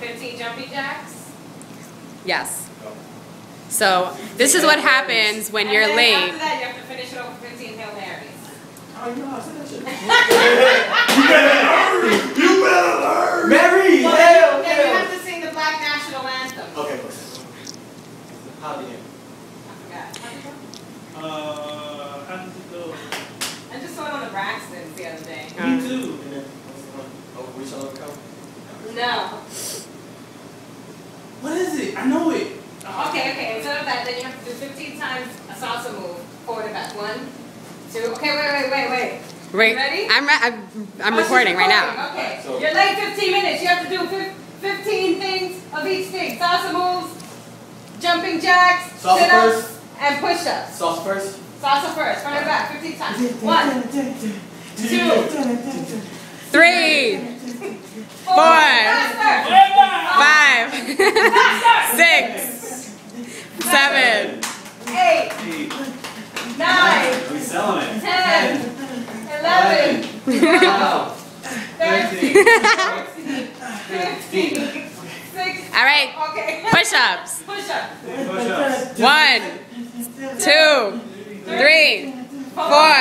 15 jumping jacks. Yes. So this is what happens when And you're then late. After that, you have to finish it over 15 Hail Marys. Oh, you know I said that shit. Mary! Well, Hell, then you have to sing the Black National Anthem. Okay, listen. How do you? I forgot. How'd it go? Uh, how does it go? I just saw it on the Braxtons the other day. Um, Me too. And then, what's the one? Oh, we shall overcome? No. What is it? I know it. Okay, okay. Instead of that, then you have to do 15 times a salsa move, forward and back. One, two. Okay, wait, wait, wait, wait. Right. Ready? I'm, re- I'm, I'm Oh, she's recording right now. Okay. So- You're late 15 minutes. You have to do 15 things of each thing. Salsa moves, jumping jacks, sit-ups, and push-ups. Sauce first? Salsa first, front and back, 15 times. One, two, Three, four, Four. faster, five, six, seven, eight, nine, We selling it. 10, 11, 12, 13, 14, 15, 16. All right. Okay. Push-ups. Push-up. Push ups. One, two, three, four,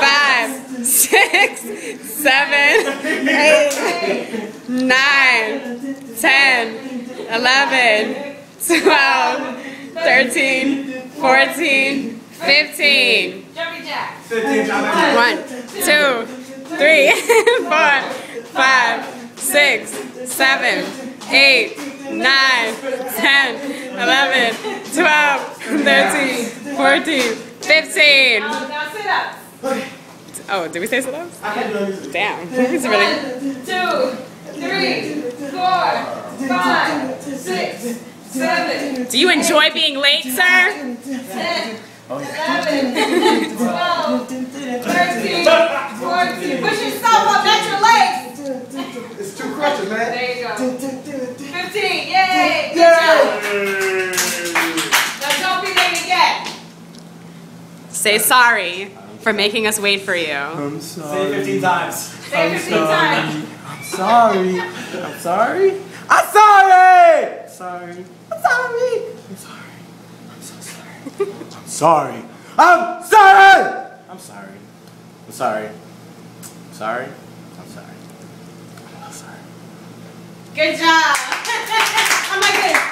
five, six, seven, eight, nine, ten, eleven, twelve, thirteen, fourteen, fifteen. Jumping jacks. 15 jumping One, two, three, four, five, six, seven, eight, nine, ten, eleven, twelve, thirteen, fourteen, fifteen. Now, now sit-ups. Oh, did we say sit-ups? Damn, he's really. One, two, three, four, five, six, seven, Do you enjoy being late, sir? ten, eleven, twelve, It's man. There you go. Fifteen. Yay! Good job. Now don't be late again. Say sorry for making us wait for you. I'm sorry. Say it 15 times. Say it 15 times. I'm sorry. I'm sorry. I'm sorry. Sorry. I'm sorry. I'm sorry. I'm so sorry. I'm sorry. I'm sorry. I'm sorry. I'm sorry. Sorry. I'm sorry. I'm sorry. Good job. I'm like this.